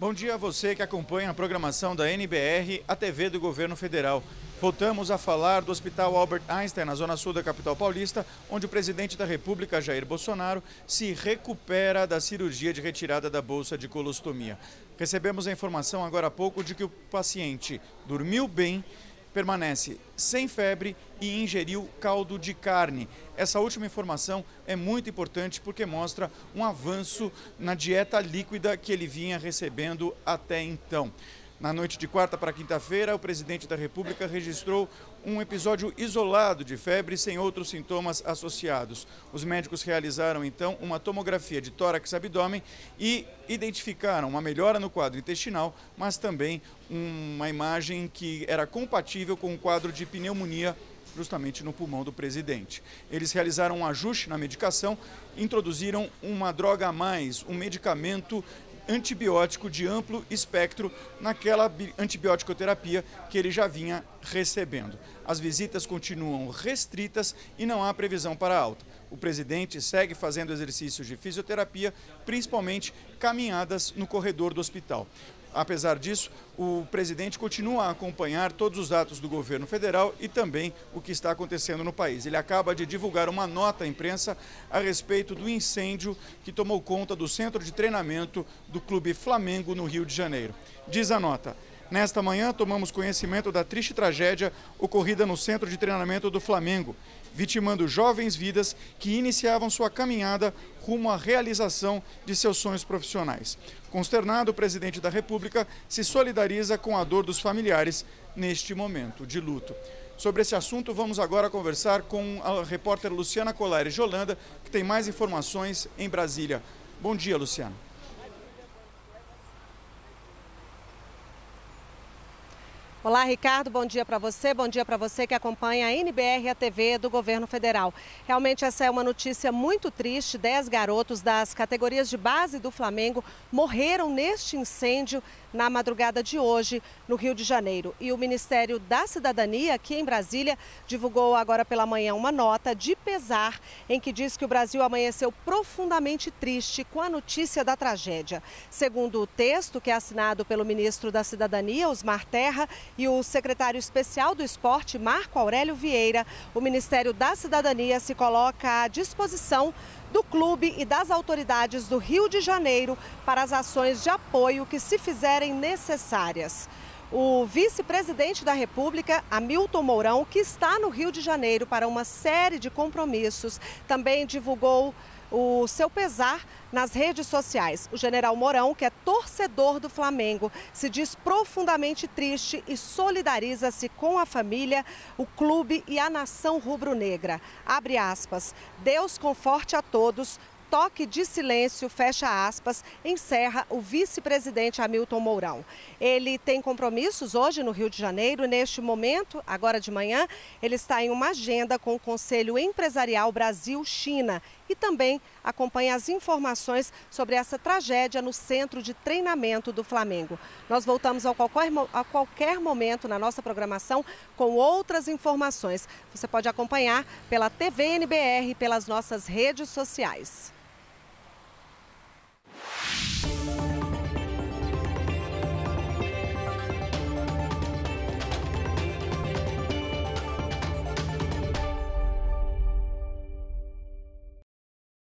Bom dia a você que acompanha a programação da NBR, a TV do Governo Federal. Voltamos a falar do Hospital Albert Einstein, na zona sul da capital paulista, onde o presidente da República, Jair Bolsonaro, se recupera da cirurgia de retirada da bolsa de colostomia. Recebemos a informação agora há pouco de que o paciente dormiu bem permanece sem febre e ingeriu caldo de carne. Essa última informação é muito importante porque mostra um avanço na dieta líquida que ele vinha recebendo até então. Na noite de quarta para quinta-feira, o presidente da República registrou um episódio isolado de febre sem outros sintomas associados. Os médicos realizaram então uma tomografia de tórax e abdômen e identificaram uma melhora no quadro intestinal, mas também uma imagem que era compatível com o quadro de pneumonia justamente no pulmão do presidente. Eles realizaram um ajuste na medicação, introduziram uma droga a mais, um medicamento antibiótico de amplo espectro naquela antibiótico-terapia que ele já vinha recebendo. As visitas continuam restritas e não há previsão para alta. O presidente segue fazendo exercícios de fisioterapia, principalmente caminhadas no corredor do hospital. Apesar disso, o presidente continua a acompanhar todos os atos do governo federal e também o que está acontecendo no país. Ele acaba de divulgar uma nota à imprensa a respeito do incêndio que tomou conta do centro de treinamento do Clube Flamengo no Rio de Janeiro. Diz a nota. Nesta manhã, tomamos conhecimento da triste tragédia ocorrida no centro de treinamento do Flamengo, vitimando jovens vidas que iniciavam sua caminhada rumo à realização de seus sonhos profissionais. Consternado, o presidente da República se solidariza com a dor dos familiares neste momento de luto. Sobre esse assunto, vamos agora conversar com a repórter Luciana Colares de Holanda, que tem mais informações em Brasília. Bom dia, Luciana. Olá, Ricardo, bom dia para você, bom dia para você que acompanha a NBR, a TV do Governo Federal. Realmente essa é uma notícia muito triste, dez garotos das categorias de base do Flamengo morreram neste incêndio na madrugada de hoje no Rio de Janeiro. E o Ministério da Cidadania, aqui em Brasília, divulgou agora pela manhã uma nota de pesar em que diz que o Brasil amanheceu profundamente triste com a notícia da tragédia. Segundo o texto, que é assinado pelo ministro da Cidadania, Osmar Terra, e o secretário especial do esporte, Marco Aurélio Vieira, o Ministério da Cidadania se coloca à disposição do clube e das autoridades do Rio de Janeiro para as ações de apoio que se fizerem necessárias. O vice-presidente da República, Hamilton Mourão, que está no Rio de Janeiro para uma série de compromissos, também divulgou o seu pesar nas redes sociais. O general Mourão, que é torcedor do Flamengo, se diz profundamente triste e solidariza-se com a família, o clube e a nação rubro-negra. Abre aspas. Deus conforte a todos, toque de silêncio, fecha aspas, encerra o vice-presidente Hamilton Mourão. Ele tem compromissos hoje no Rio de Janeiro. Neste momento, agora de manhã, ele está em uma agenda com o Conselho Empresarial Brasil-China e também acompanha as informações sobre essa tragédia no centro de treinamento do Flamengo. Nós voltamos a qualquer, a qualquer momento na nossa programação com outras informações. Você pode acompanhar pela TV NBR, pelas nossas redes sociais.